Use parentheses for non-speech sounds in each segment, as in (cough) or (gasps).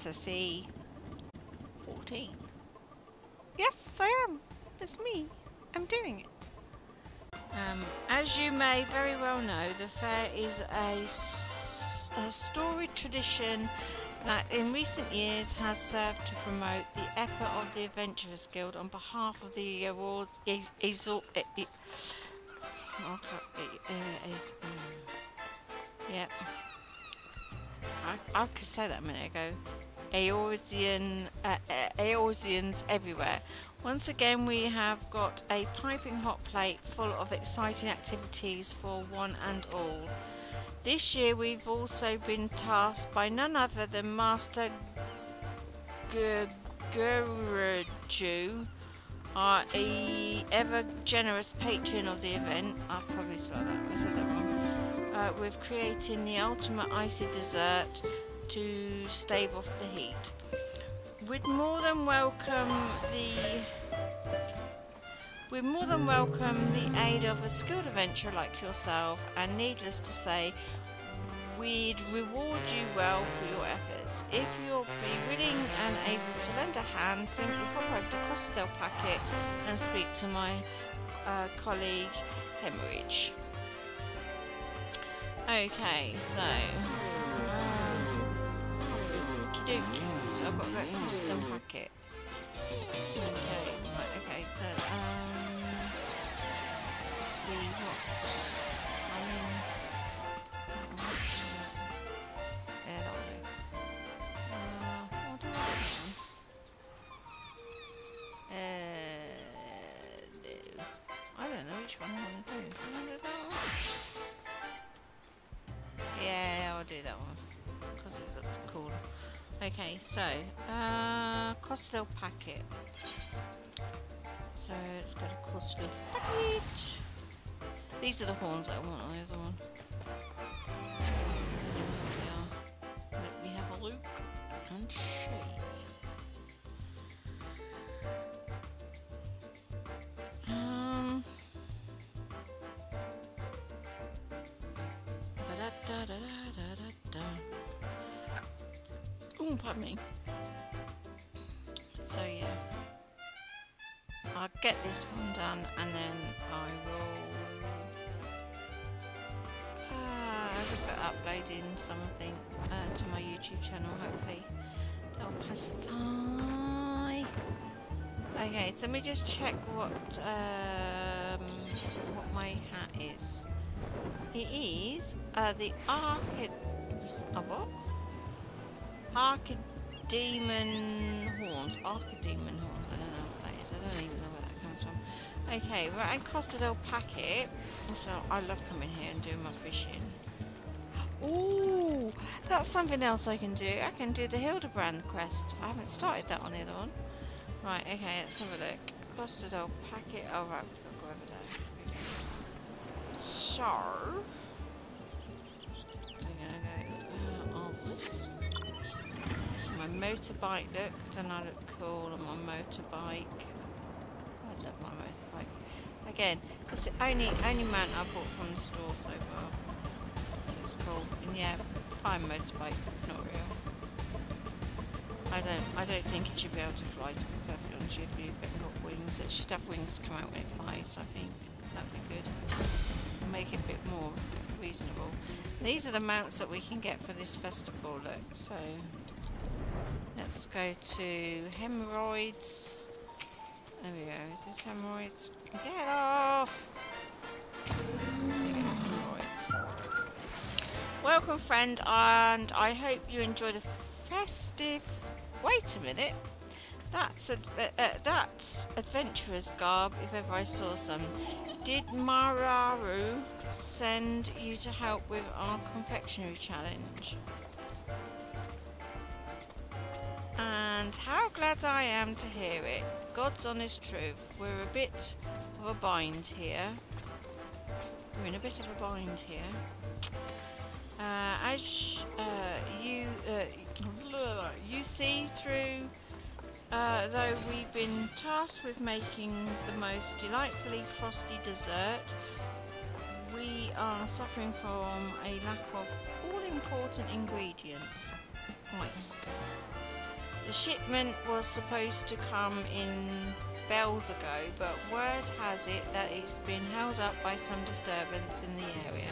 Fantasy 14. Yes, I am. It's me. I'm doing it. Um, as you may very well know, the fair is a, a storied tradition that in recent years has served to promote the effort of the Adventurers Guild on behalf of the award. Easel. Is, yep. I, I could say that a minute ago. Eorzean, uh, Eorzeans everywhere. Once again, we have got a piping hot plate full of exciting activities for one and all. This year, we've also been tasked by none other than Master Guraju, our ever generous patron of the event. I'll probably spell that, I said that wrong. Uh, with creating the ultimate icy dessert to stave off the heat. We'd more than welcome the we'd more than welcome the aid of a skilled adventurer like yourself, and needless to say, we'd reward you well for your efforts. If you'll be willing and able to lend a hand, simply hop over to Costa del Packet and speak to my uh, colleague Hemorrhage. Okay, so dokie. So I've got to go custom packet. Okay, right, okay, so, um, let's see what, I that way. Uh, I don't know which one I want to do. Yeah, I'll do that one. Okay, so, uh, Costel packet. So, let's go to Costel package. These are the horns I want on the other one. Me. So yeah, I'll get this one done and then I will uh, look at uploading something uh, to my YouTube channel. Hopefully, they'll pacify. Okay, so let me just check what um, what my hat is. It is uh, the Arcade. Uh, what? Archidemon horns. Archidemon horns. I don't know what that is. I don't even know where that comes from. Okay, right, in Costa del Packet. So I love coming here and doing my fishing. Ooh, that's something else I can do. I can do the Hildebrand quest. I haven't started that on the other one. Right, okay, let's have a look. Costa del Packet. Oh, right, we've got to go over there. So, motorbike looked and I look cool on my motorbike. I love my motorbike. Again, it's the only, only mount I bought from the store so far. It's cool. And yeah, fine motorbikes, it's not real. I don't I don't think it should be able to fly to be perfectly honest if it got wings. It should have wings come out when it flies, I think. That'd be good. Make it a bit more reasonable. These are the mounts that we can get for this festival, look, so Let's go to hemorrhoids. There we go. Is this hemorrhoids? Get off! Hemorrhoids. Welcome, friend, and I hope you enjoy the festive. Wait a minute. That's a, uh, uh, that's adventurer's garb, if ever I saw some. Did Mararu send you to help with our confectionery challenge? And how glad I am to hear it. God's honest truth. We're a bit of a bind here. We're in a bit of a bind here. Uh, as uh, you uh, you see through, uh, though we've been tasked with making the most delightfully frosty dessert, we are suffering from a lack of all important ingredients. Ice. The shipment was supposed to come in bells ago, but word has it that it's been held up by some disturbance in the area.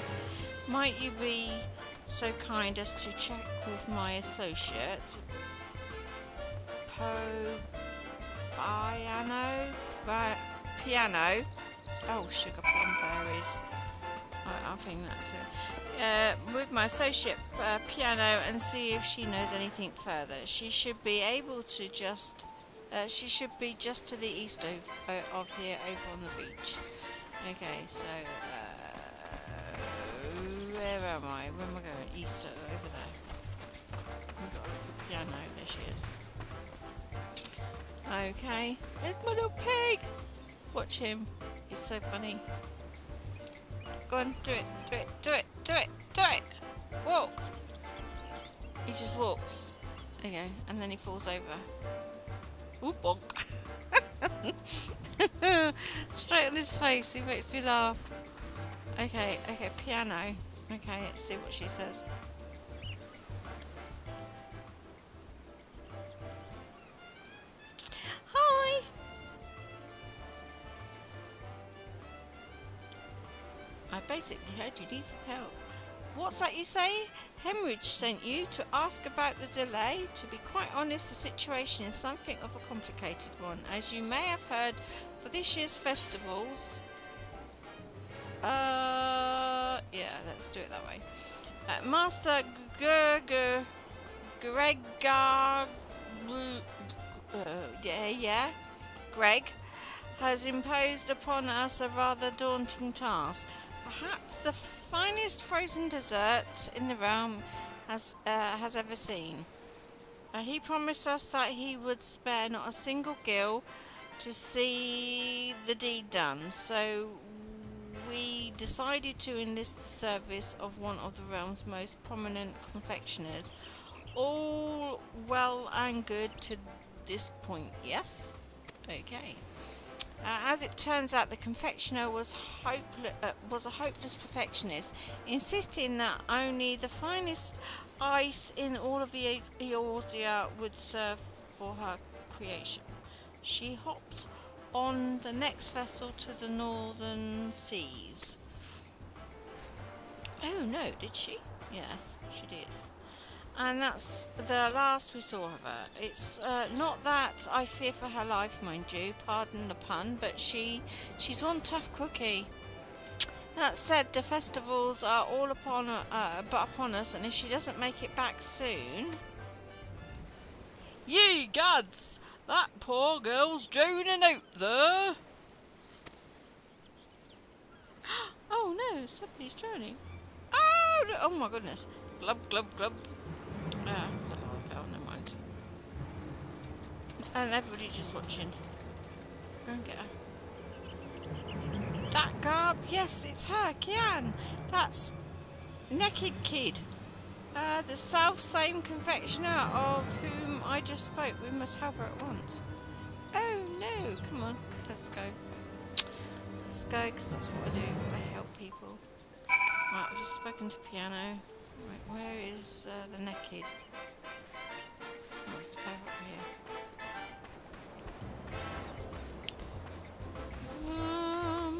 Might you be so kind as to check with my associate, Po Piano? Piano? Oh, sugar plum berries. I, I think that's it. Uh, with my associate uh, piano and see if she knows anything further. She should be able to just. Uh, she should be just to the east of, uh, of here, over on the beach. Okay, so uh, where am I? Where am I going? East over there. We've got piano. There she is. Okay, there's my little pig. Watch him. He's so funny. Go on, do it, do it, do it, do it, do it! Walk! He just walks. There you go. And then he falls over. Ooh, bonk. (laughs) Straight on his face, he makes me laugh. Okay, okay, piano. Okay, let's see what she says. Basically heard you need some help. What's that you say? Hemorrhage sent you to ask about the delay? To be quite honest, the situation is something of a complicated one. As you may have heard, for this year's festivals... Uh, yeah, let's do it that way. Uh, Master Greg... Greg... Uh, yeah, yeah. Greg has imposed upon us a rather daunting task perhaps the finest frozen dessert in the realm has uh, has ever seen. Uh, he promised us that he would spare not a single gill to see the deed done, so we decided to enlist the service of one of the realm's most prominent confectioners. All well and good to this point, yes? Okay. Uh, as it turns out, the confectioner was, uh, was a hopeless perfectionist, insisting that only the finest ice in all of Eorzea would serve for her creation. She hopped on the next vessel to the northern seas. Oh no, did she? Yes, she did and that's the last we saw of her. It's uh, not that I fear for her life, mind you, pardon the pun, but she she's one tough cookie. That said, the festivals are all upon uh, but upon us, and if she doesn't make it back soon, ye gods, that poor girl's drowning out there. (gasps) oh no, somebody's drowning. Oh, no. oh my goodness! Glub glub glub. Ah, that's a hell, never mind. And everybody just watching. Go and get her. That garb, yes, it's her, Kianne. That's Naked Kid. Uh, the self same confectioner of whom I just spoke. We must help her at once. Oh no, come on, let's go. Let's go, because that's what I do. I help people. Right, I've just spoken to Piano. Right, where is uh, the naked? Oh, it's up here. Um,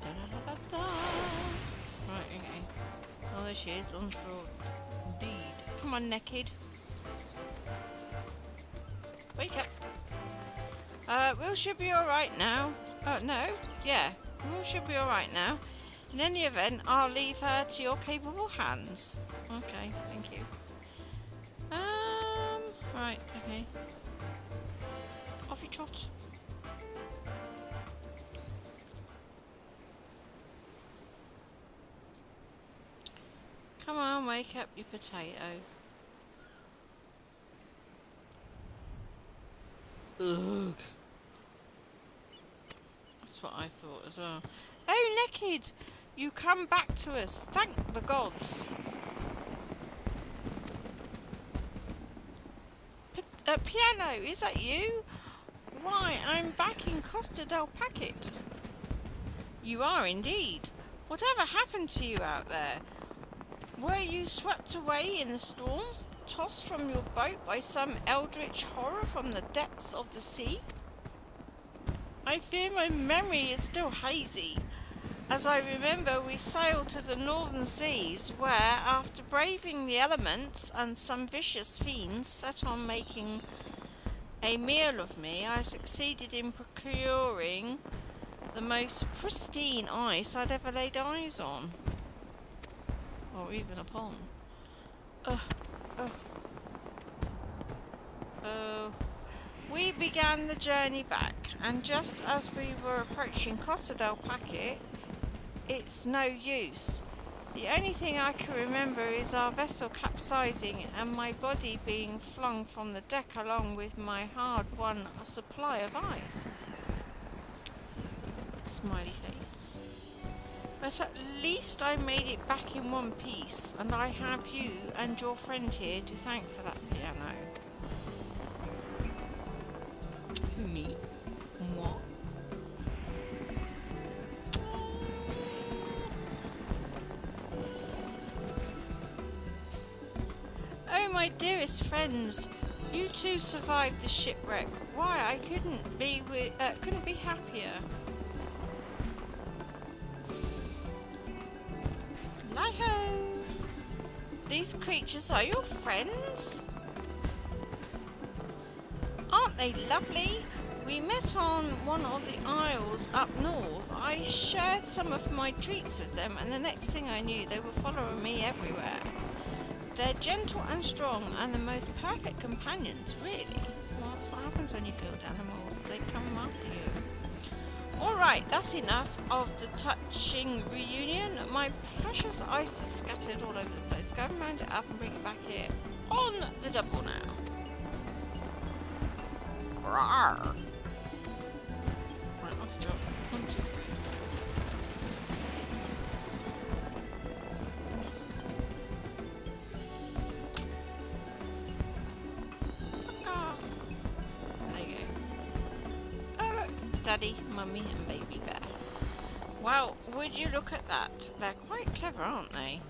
da -da -da right, okay. Oh, there she is, on for deed. Come on, naked. Wake up. Uh, Will should be alright now. Oh, no. Yeah, Will should be alright now. In any event, I'll leave her to your capable hands. Okay, thank you. Um, right, okay. Off you trot. Come on, wake up your potato. Ugh. That's what I thought as well. Oh, naked! You come back to us. Thank the gods. P uh, piano, is that you? Why, I'm back in Costa del Packet. You are indeed. Whatever happened to you out there? Were you swept away in the storm? Tossed from your boat by some eldritch horror from the depths of the sea? I fear my memory is still hazy. As I remember, we sailed to the northern seas where, after braving the elements and some vicious fiends set on making a meal of me, I succeeded in procuring the most pristine ice I'd ever laid eyes on. Or even upon. Oh. We began the journey back, and just as we were approaching Costa del Packet, it's no use. The only thing I can remember is our vessel capsizing and my body being flung from the deck along with my hard-won supply of ice. Smiley face. But at least I made it back in one piece, and I have you and your friend here to thank for that piano. me. Oh, my dearest friends, you two survived the shipwreck. Why, I couldn't be with, uh, couldn't be happier. Liho! These creatures are your friends? Aren't they lovely? We met on one of the isles up north. I shared some of my treats with them, and the next thing I knew, they were following me everywhere. They're gentle and strong, and the most perfect companions, really. Well, that's what happens when you field animals. They come after you. Alright, that's enough of the touching reunion. My precious ice is scattered all over the place. Go and round it up and bring it back here. On the double now. Rawr. Would you look at that? They're quite clever, aren't they?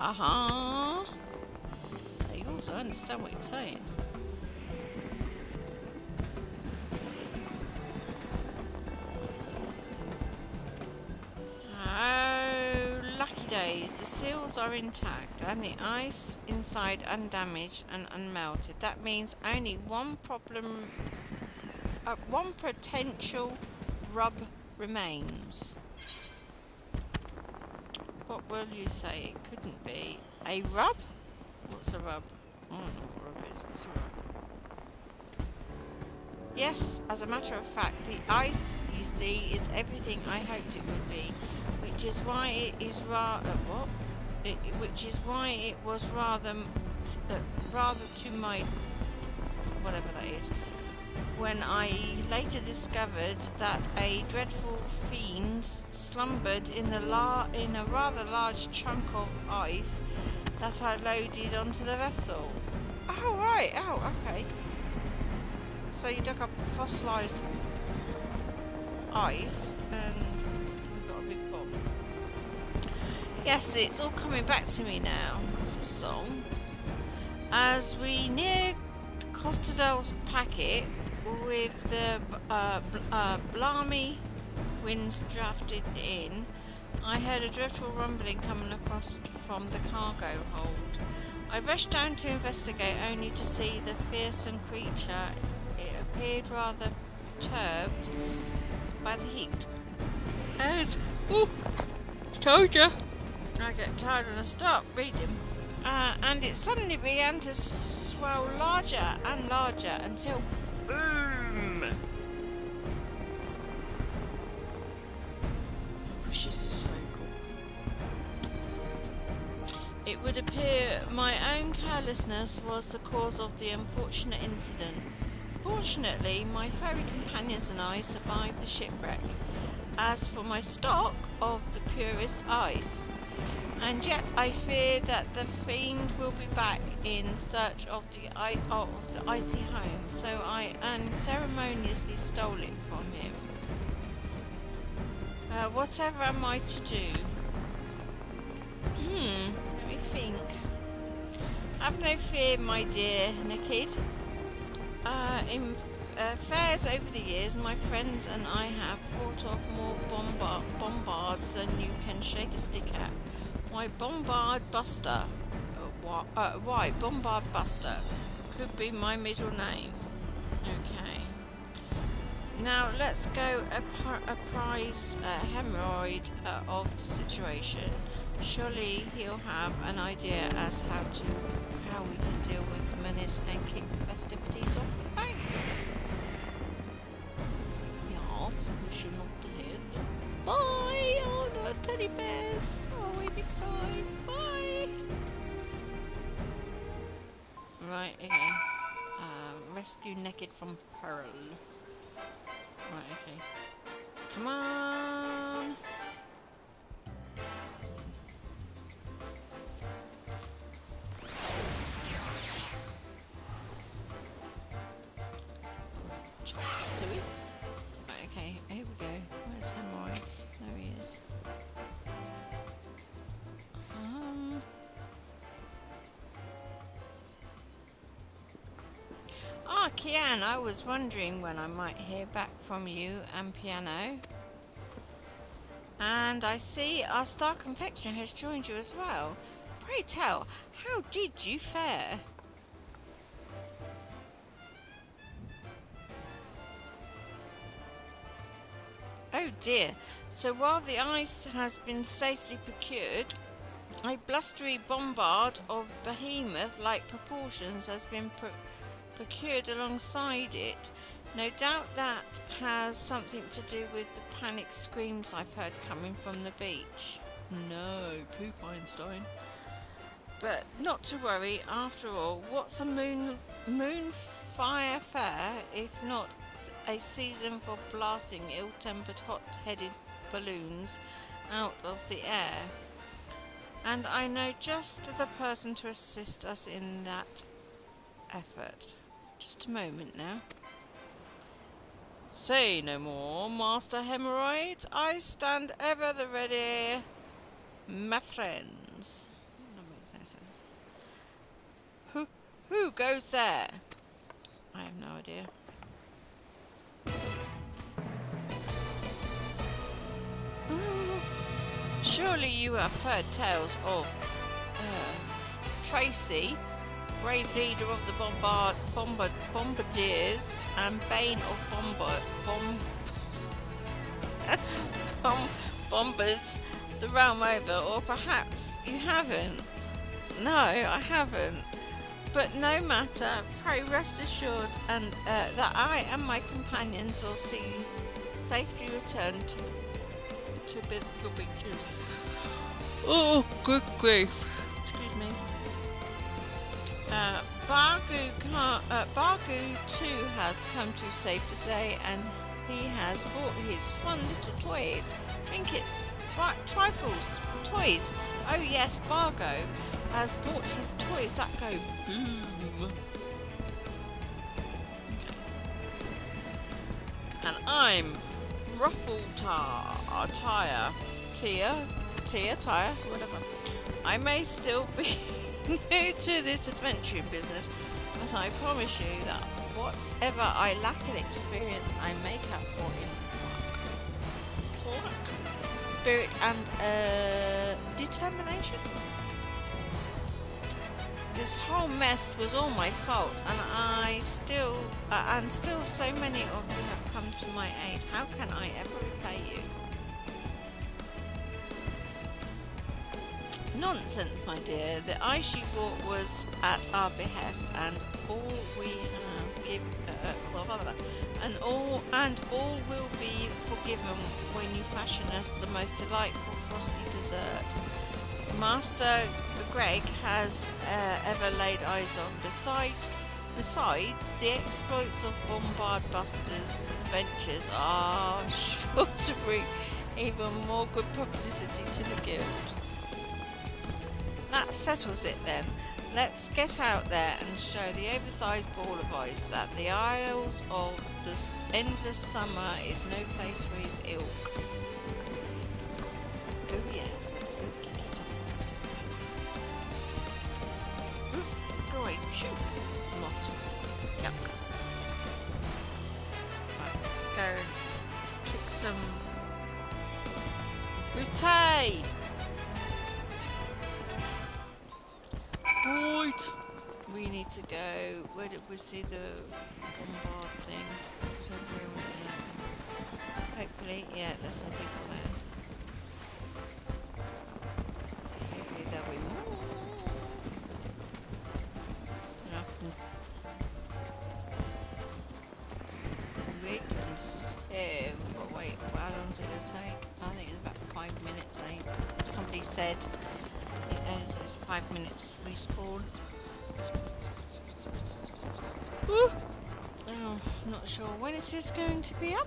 Uh-huh. They also understand what you're saying. Oh, lucky days. The seals are intact and the ice inside undamaged and unmelted. That means only one problem uh, one potential rub remains. What will you say? It couldn't be. A rub? What's a rub? I don't know what rub is. What's a rub? Yes, as a matter of fact, the ice, you see, is everything I hoped it would be. Which is why it is rather... Uh, what? It, which is why it was rather... Uh, rather to my... whatever that is when I later discovered that a dreadful fiend slumbered in, in a rather large chunk of ice that I loaded onto the vessel. Oh, right. Oh, okay. So you dug up fossilised ice and we got a big bomb. Yes, it's all coming back to me now. It's a song. As we near Costa del Packet, with the uh, uh, Blarmy winds drafted in, I heard a dreadful rumbling coming across from the cargo hold. I rushed down to investigate only to see the fearsome creature. It appeared rather perturbed by the heat. And, oh, told you. I get tired and I stop reading. Uh, and it suddenly began to swell larger and larger until Boom! My own carelessness was the cause of the unfortunate incident. Fortunately, my fairy companions and I survived the shipwreck. As for my stock of the purest ice, and yet I fear that the fiend will be back in search of the, of the icy home, so I unceremoniously stole it from him. Uh, whatever am I to do? Hmm, let me think. Have no fear, my dear Nikid. Uh, in uh, fairs over the years, my friends and I have fought off more bombard bombards than you can shake a stick at. Why, Bombard Buster? Uh, why, uh, why, Bombard Buster could be my middle name. Okay. Now let's go apprise uh, Hemorrhoid uh, of the situation. Surely he'll have an idea as how to menace and kick the festivities off with bank. Yes, we should not delay Bye! Oh no, teddy bears! Oh, we be crying. Bye! Right, okay. Uh, rescue naked from peril. Right, okay. Come on! Ah, Kianne, I was wondering when I might hear back from you and Piano. And I see our star confectioner has joined you as well. Pray tell, how did you fare? Oh dear. So while the ice has been safely procured, a blustery bombard of behemoth-like proportions has been procured alongside it. No doubt that has something to do with the panic screams I've heard coming from the beach. No, poop Einstein. But not to worry, after all, what's a moon moonfire fair if not a season for blasting ill-tempered hot-headed balloons out of the air. And I know just the person to assist us in that effort. Just a moment now. Say no more, Master Hemorrhoid. I stand ever the ready, my friends. That makes no sense. Who, who goes there? I have no idea. (gasps) Surely you have heard tales of uh, Tracy, brave leader of the bombard, bombard, bombardiers and bane of bombard, bomb, (laughs) bomb, bombers the realm over, or perhaps you haven't. No, I haven't. But no matter, pray rest assured and uh, that I and my companions will see safely return to to biblical pictures. Oh, good grief. Me. Uh, uh, too has come to save the day and he has bought his fun little toys, trinkets, trifles, toys. Oh yes, Bargo has bought his toys that go boom. And I'm ruffled tire, Tia, Tia, Tire, whatever. I may still be (laughs) (laughs) new to this adventuring business, but I promise you that whatever I lack in experience, I make up for in pluck, spirit, and uh, determination. This whole mess was all my fault, and I still, uh, and still so many of you have come to my aid. How can I ever repay you? Nonsense, my dear. The ice you bought was at our behest, and all we have give, uh, blah, blah, blah, and all and all will be forgiven when you fashion us the most delightful frosty dessert. Master Greg has uh, ever laid eyes on. Besides, besides, the exploits of Bombard Buster's adventures are (laughs) sure to bring even more good publicity to the guild that settles it then. Let's get out there and show the oversized ball of ice that the Isles of the Endless Summer is no place for his ilk. Oh yes, let's go kick his ass. Oop, go away, shoot. Moths. Yuck. Right, let's go kick some... Booty! Right! We need to go. Where did we see the bombard thing? Hopefully, yeah, there's some people there. Hopefully there'll be more. Wait and see. We've got to wait. How long's it going to take? I think it's about five minutes, I think. Somebody said it's five minutes respawn. Whew. Oh, not sure when it is going to be up.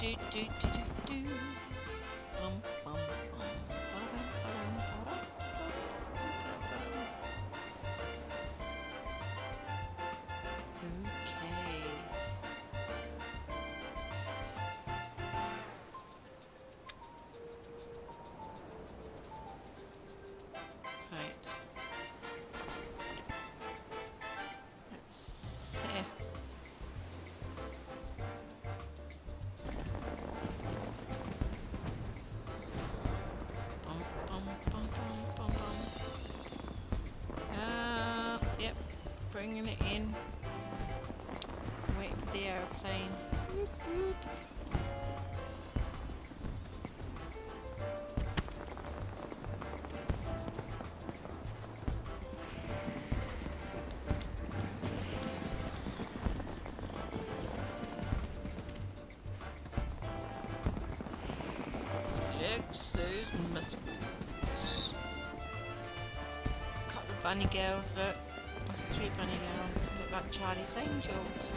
Do do do do bringing it in. Waiting for the aeroplane. Couple of bunny girls, look. Bunny girls. Look like Charlie's Angels.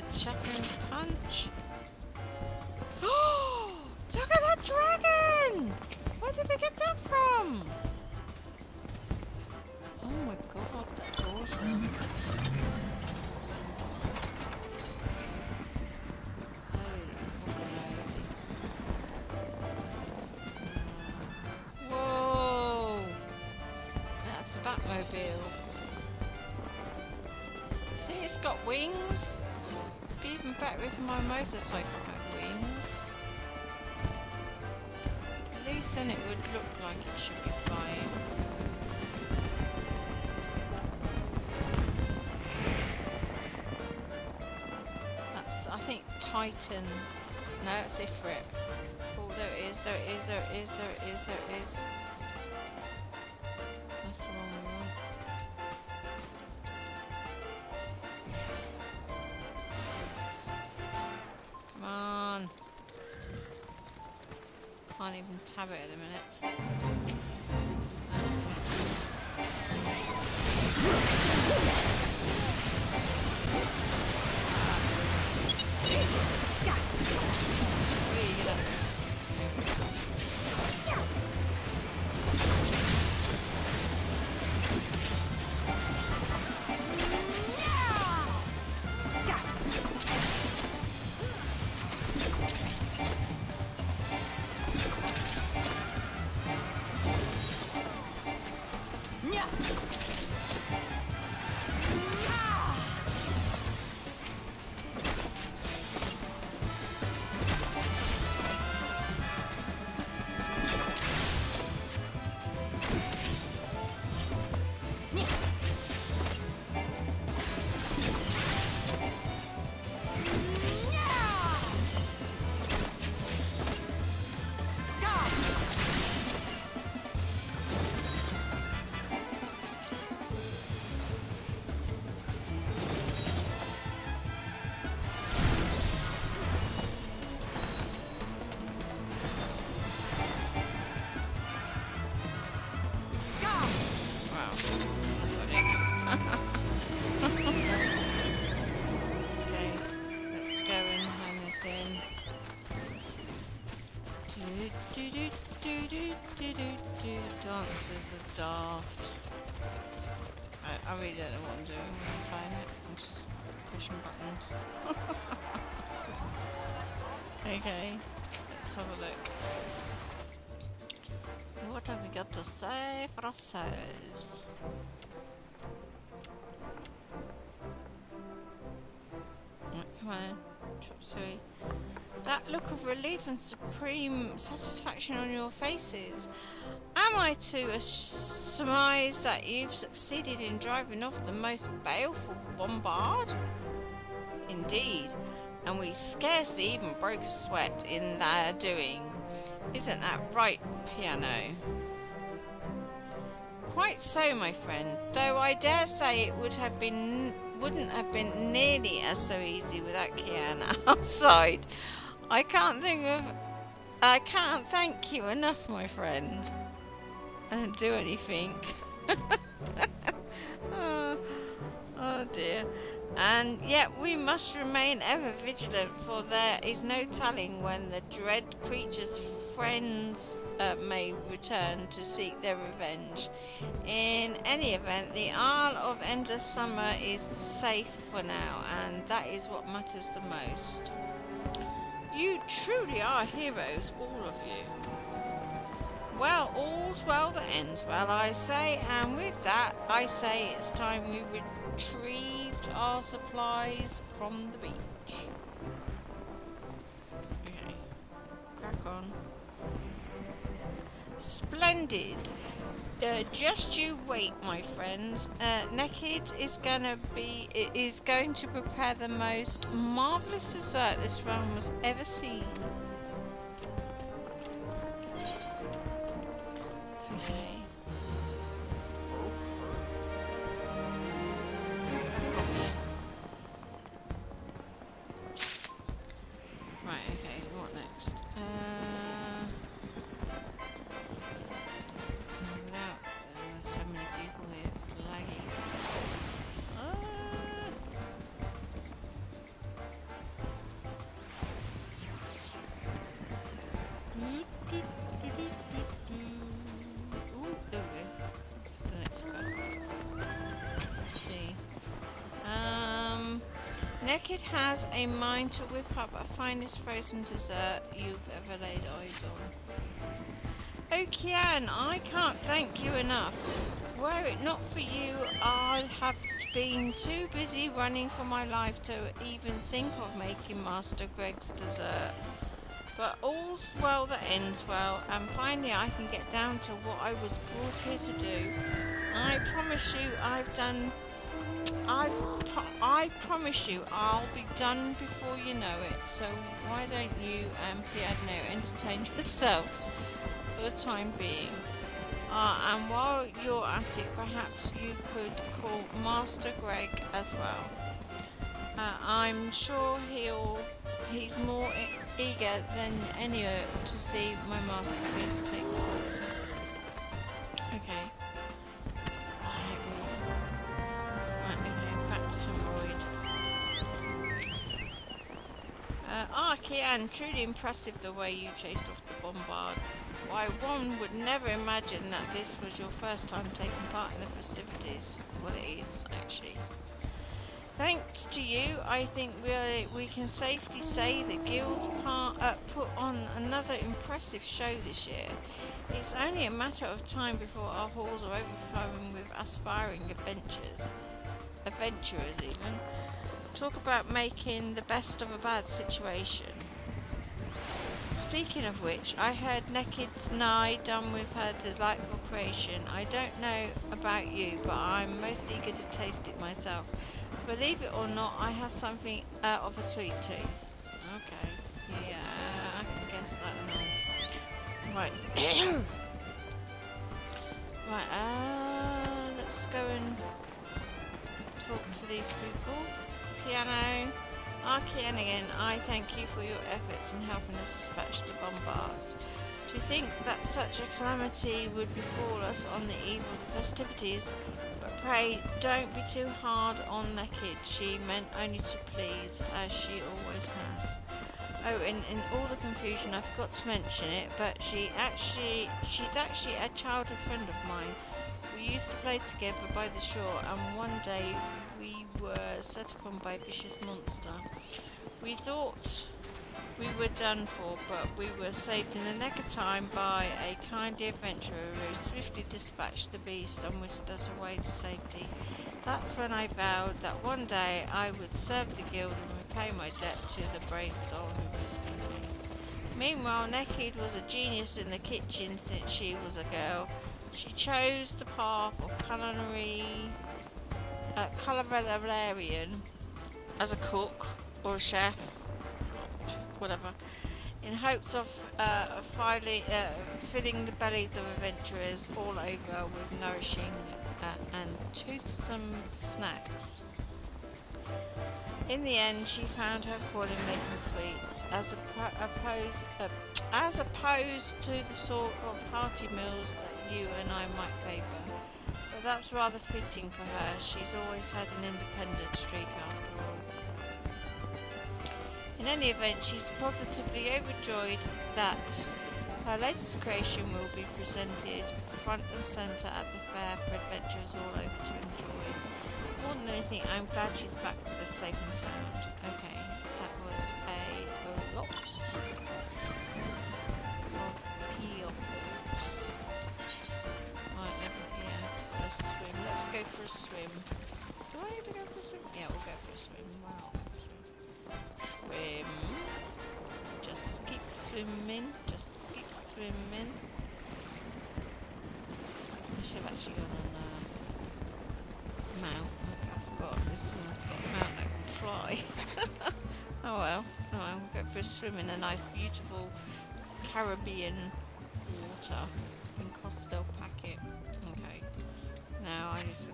The chucking punch? Oh (gasps) look at that dragon! Where did they get that from? Oh my god, that's awesome. My motorcycle had wings. At least then it would look like it should be flying. That's, I think, Titan. No, it's Ifrit. Oh, there it is, there it is, there it is, there it is, there it is. That's tab it at the minute. Really don't know what I'm doing when playing it. I'm just pushing buttons. (laughs) okay, let's have a look. What have we got to say for ourselves? Come on Chop Suey. That look of relief and supreme satisfaction on your faces. Am I to surmise that you've succeeded in driving off the most baleful bombard? Indeed, and we scarcely even broke a sweat in their doing. Isn't that right, Piano? Quite so, my friend, though I dare say it would have been wouldn't have been nearly as so easy without Kiana (laughs) outside. I can't think of I can't thank you enough, my friend. Didn't do anything. (laughs) oh, oh dear. And yet we must remain ever vigilant, for there is no telling when the dread creature's friends uh, may return to seek their revenge. In any event, the Isle of Endless Summer is safe for now, and that is what matters the most. You truly are heroes, all of you. Well, all's well that ends well, I say, and with that, I say it's time we retrieved our supplies from the beach. Okay, crack on. Splendid. Uh, just you wait, my friends. Uh, Naked is gonna be is going to prepare the most marvelous dessert this realm has ever seen. To whip up a finest frozen dessert you've ever laid eyes on. Oh, Kianne, I can't thank you enough. Were it not for you, I'd have been too busy running for my life to even think of making Master Greg's dessert. But all's well that ends well, and finally I can get down to what I was brought here to do. I promise you I've done I, I promise you I'll be done before you know it, so why don't you and Piano entertain (laughs) yourselves for the time being. Uh, and while you're at it, perhaps you could call Master Greg as well. Uh, I'm sure he'll he's more e eager than any to see my masterpiece take and truly impressive the way you chased off the bombard. Why, one would never imagine that this was your first time taking part in the festivities. Well, it is, actually. Thanks to you, I think we, we can safely say the Guild part, uh, put on another impressive show this year. It's only a matter of time before our halls are overflowing with aspiring adventurers. Adventurers, even. Talk about making the best of a bad situation. Speaking of which, I heard Naked's nigh done with her delightful creation. I don't know about you, but I'm most eager to taste it myself. Believe it or not, I have something uh, of a sweet tooth. Okay, yeah, I can guess that now. Right. (coughs) right, uh, let's go and talk to these people. Piano. Archie again, I thank you for your efforts in helping us dispatch the bombards. To think that such a calamity would befall us on the eve of the festivities, but pray don't be too hard on Naked. She meant only to please, as she always has. Oh, and in all the confusion, I forgot to mention it, but she actually, she's actually a childhood friend of mine. We used to play together by the shore, and one day were set upon by a vicious monster. We thought we were done for, but we were saved in the nick of time by a kindly adventurer who swiftly dispatched the beast and whisked us away to safety. That's when I vowed that one day I would serve the guild and repay my debt to the brave soul who rescued me. Meanwhile, Nekid was a genius in the kitchen since she was a girl. She chose the path of culinary, uh, culinarian as a cook or a chef whatever, in hopes of uh, filing, uh, filling the bellies of adventurers all over with nourishing uh, and toothsome snacks. In the end, she found her calling making sweets, as, opposed, uh, as opposed to the sort of hearty meals that you and I might favour. But that's rather fitting for her. She's always had an independent streak after all. In any event, she's positively overjoyed that her latest creation will be presented front and centre at the fair for adventurers all over to enjoy. More than anything, I'm glad she's back with us safe and sound. Okay, that was a lot for a swim. Do I need to go for a swim? Yeah, we'll go for a swim. Wow swim. Just keep swimming. Just keep swimming. I should have actually gone on uh, mount. Okay, I forgot. This one's got a mount that can fly. (laughs) oh well. Oh well. Go for a swim in a nice, beautiful Caribbean water in Costa Packet. Okay. Now I'm just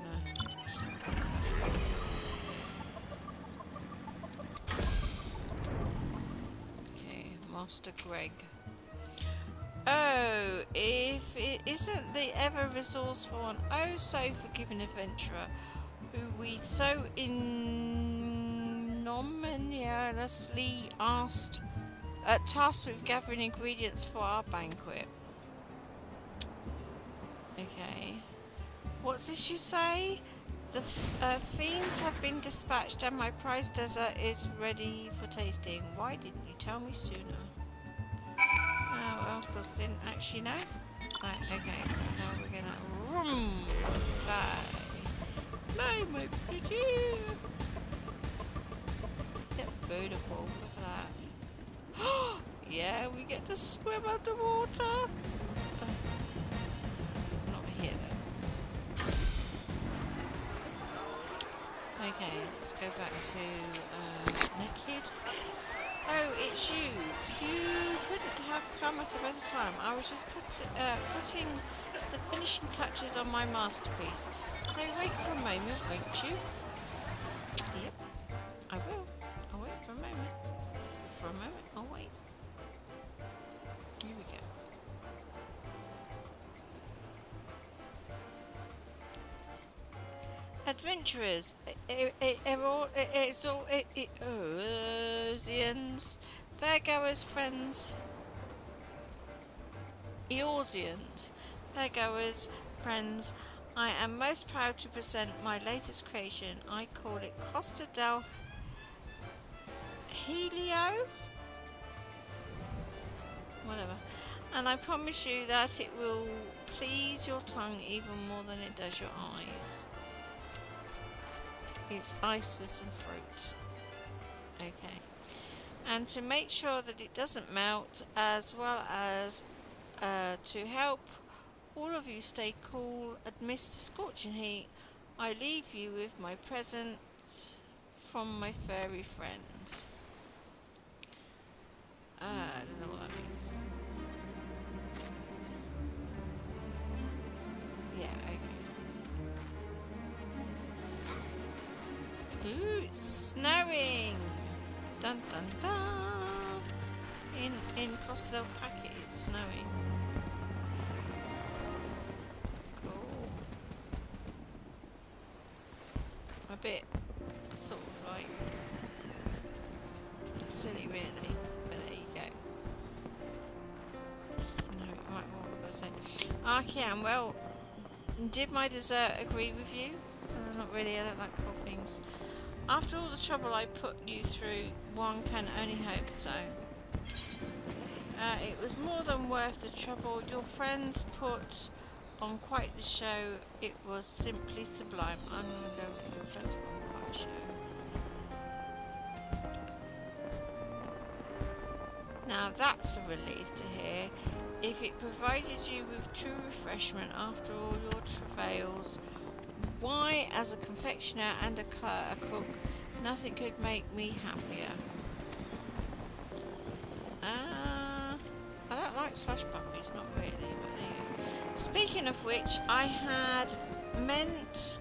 Master Greg. Oh, if it isn't the ever resourceful and oh so forgiving adventurer who we so ignominiously asked, uh, tasked with gathering ingredients for our banquet. Okay. What's this you say? The uh, fiends have been dispatched and my prize dessert is ready for tasting. Why didn't you tell me sooner? I didn't actually know. Right, okay, so now we're gonna vroom, fly. Fly, my pretty! Yep, beautiful. Look at that. (gasps) yeah, we get to swim underwater! Uh, not here though. Okay, let's go back to uh, Nekid. Oh, it's you. Have come at a better time. I was just put, uh, putting the finishing touches on my masterpiece. Now wait for a moment, won't you? Yep, I will. I'll wait for a moment. For a moment, I'll wait. Here we go. Adventurers, it, Eorzeans, fairgoers, friends, Eorzeans, fairgoers, friends, I am most proud to present my latest creation. I call it Costa del Hielo? Whatever. And I promise you that it will please your tongue even more than it does your eyes. It's ice with some fruit. Okay. And to make sure that it doesn't melt, as well as uh, to help all of you stay cool amidst the scorching heat, I leave you with my present from my furry friends. Uh, I don't know what that means. Yeah, okay. Ooh, it's snowing! Dun dun dun! In, in Costa del Packet, it's snowing. Did my dessert agree with you? Uh, not really, I don't like cold things. After all the trouble I put you through, one can only hope so. Uh, it was more than worth the trouble. Your friends put on quite the show. It was simply sublime. I know your friends put on quite a show. That's a relief to hear. If it provided you with true refreshment after all your travails, why, as a confectioner and a, a cook, nothing could make me happier. Uh, I don't like slush puppies, not really, but there Speaking of which, I had meant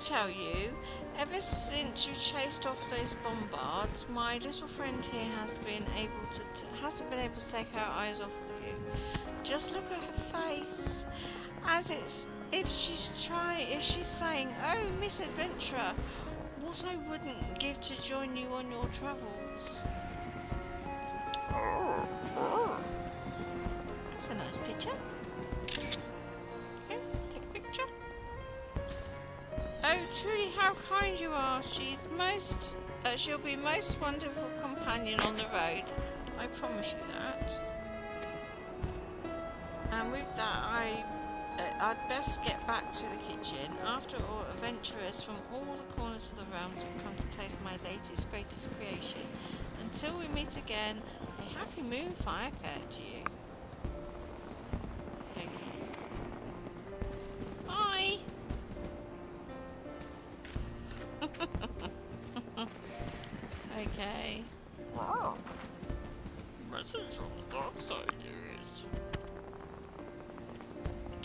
tell you, ever since you chased off those bombards, my little friend here has been able to hasn't been able to take her eyes off of you. Just look at her face, as it's if she's trying, if she's saying, "Oh, Miss Adventurer, what I wouldn't give to join you on your travels." That's a nice picture. Oh, truly, how kind you are. She's most, uh, she'll be most wonderful companion on the road. I promise you that. And with that, I uh, I'd best get back to the kitchen. After all, adventurers from all the corners of the realms have come to taste my latest, greatest creation. Until we meet again, a happy moonfire fair to you. Okay. Wow. Message from the dark side, dearest.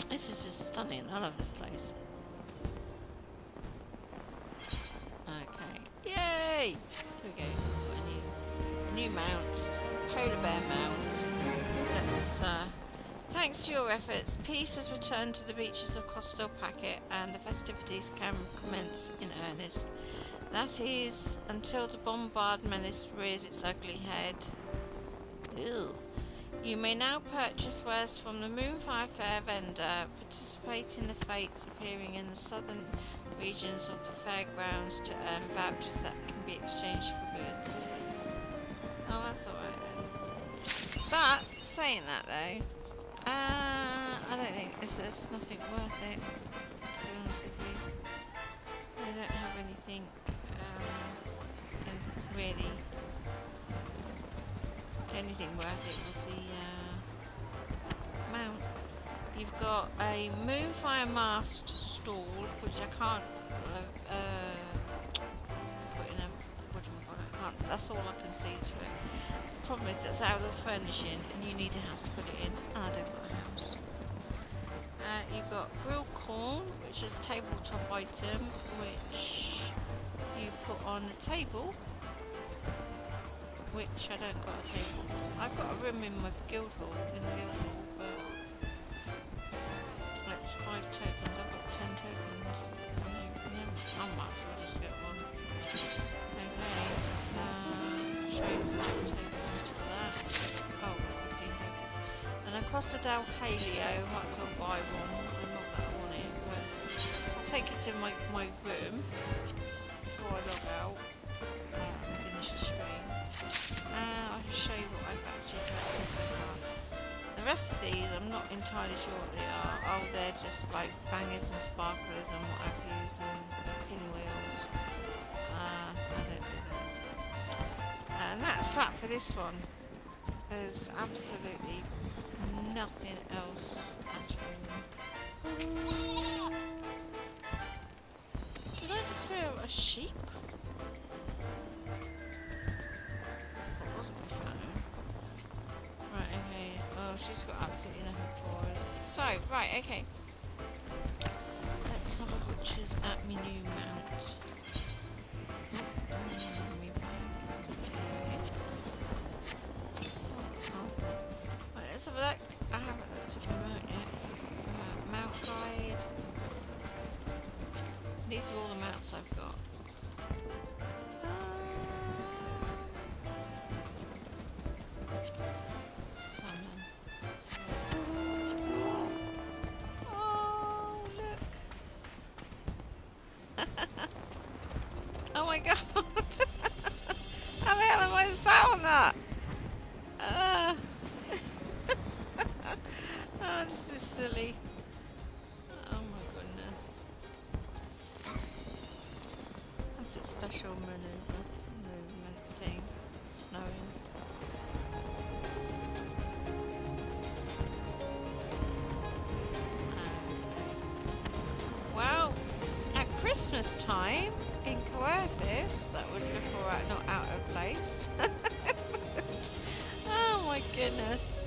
This is just stunning. I love this place. Okay. Yay! Here we go. A new, a new mount. Polar bear mount. Let's, uh, Thanks to your efforts, peace has returned to the beaches of Costa del Packet and the festivities can commence in earnest. That is, until the bombard menace rears its ugly head. Ew. You may now purchase wares from the Moonfire Fair vendor, participate in the fates appearing in the southern regions of the fairgrounds to earn vouchers that can be exchanged for goods. Oh, that's alright then. But, saying that though, uh, I don't think there's nothing worth it, to be honest with you. They don't have anything really anything worth it was the uh, mount. You've got a Moonfire Mast stall, which I can't uh, uh, put in a what do I can't. That's all I can see to it. The problem is it's out of furnishing, and you need a house to put it in, and I don't got a house. Uh, you've got grilled corn, which is a tabletop item, which you put on the table which I don't got a table. I've got a room in my guild hall, in the guild hall, but that's five tokens. I've got ten tokens. I, yeah, I might as well just get one. Okay, uh, trade five tokens for that. Oh, 15 tokens. And then Costa del Hielo, might as well buy one. Not that I want it, but I'll take it to my, my room before I log out show you what I've actually got. The rest of these, I'm not entirely sure what they are. Oh, they're just like bangers and sparklers and what I've used and pinwheels. Uh, I don't do those. And that's that for this one. There's absolutely nothing else at all. Did I just hear a sheep? Right, okay. Let's have a butcher's at my new mount. Right, let's have a look. I haven't looked at my mount yet. Uh, mount guide. These are all the mounts I've got. Uh, Christmas time in Coerthas, that would look alright, not out of place. (laughs) oh my goodness.